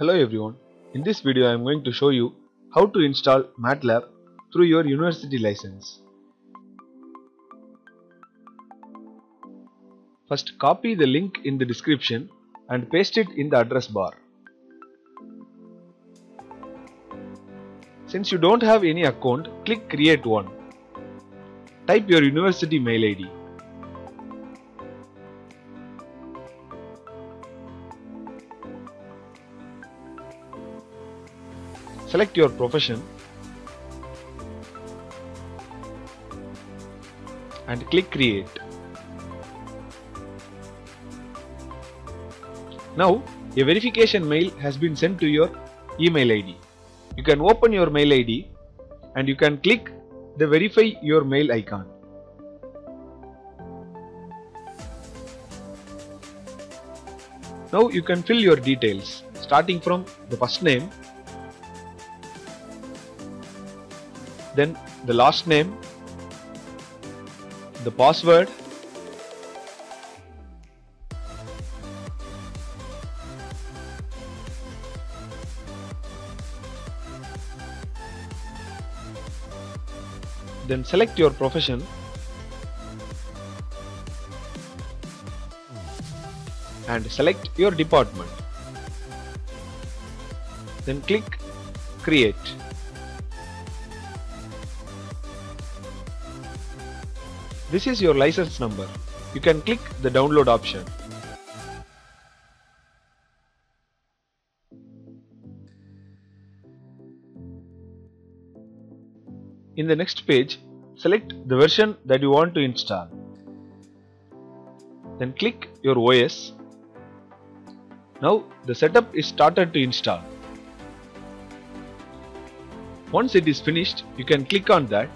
Hello everyone. In this video I am going to show you how to install MATLAB through your university license. First copy the link in the description and paste it in the address bar. Since you don't have any account, click create one. Type your university mail ID. Select your profession and click create. Now a verification mail has been sent to your email ID. You can open your mail ID and you can click the verify your mail icon. Now you can fill your details starting from the first name then the last name, the password, then select your profession. And select your department. Then click create This is your license number. You can click the download option. In the next page, select the version that you want to install. Then click your OS. Now the setup is started to install. Once it is finished, you can click on that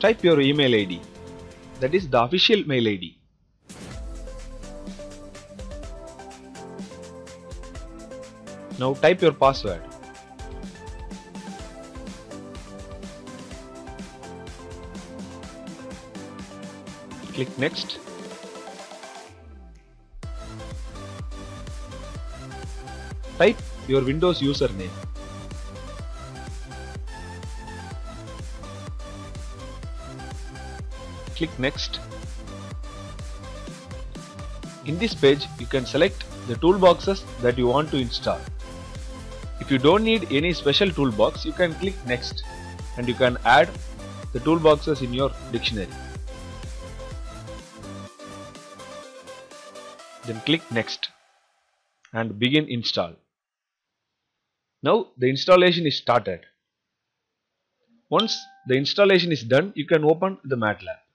type your email ID. That is the official mail ID. Now type your password. Click next. Type your Windows username. Click next. In this page you can select the toolboxes that you want to install. If you don't need any special toolbox you can click next and you can add the toolboxes in your dictionary. Then click next and begin install. Now the installation is started. Once the installation is done you can open the MATLAB.